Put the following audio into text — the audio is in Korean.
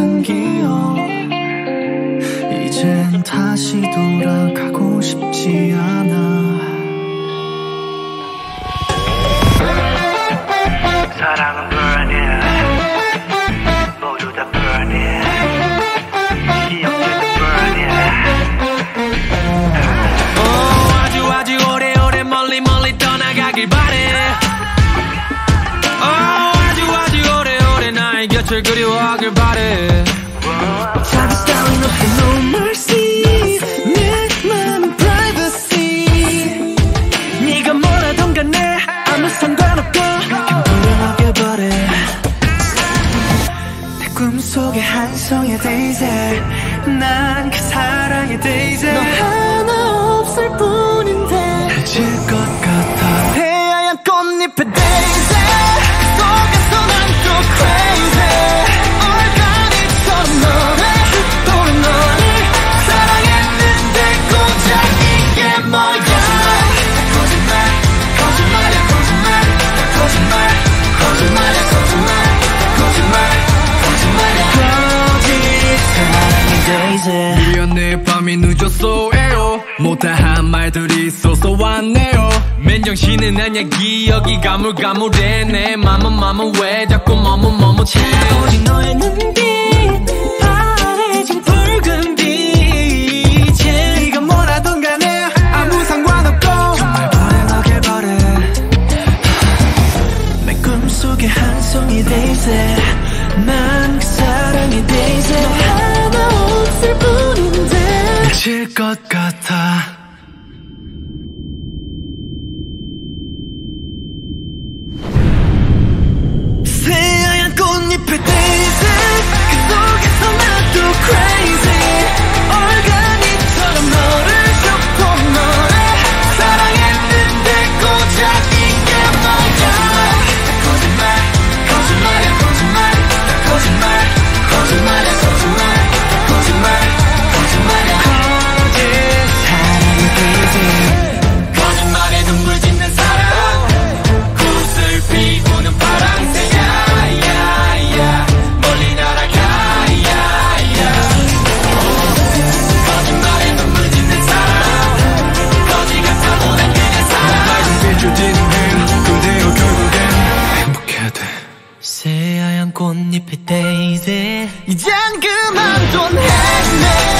향기여 이젠 다시 돌아가고 싶지 않아. 사랑은 불안해. 곁을 그리워하길 바래. 따윈 없어 no mercy 내 맘은 privacy. 네가 뭐라던 간에 아무 상관없고 불안하게 바래. 내 꿈속의 한 송이 데이지 난그 사랑의 데이지 너 하나 없을 뿐인데. 해질 것 밤이 늦었어요. 못다한 말들이 있어서 왔네요. 맨정신은 아니야. 기억이 가물가물해. 내 맘은 맘은 왜 자꾸 머뭇머뭇해. 오직 너의 눈빛 파래진 Happy Days 이젠 그만 좀 헤매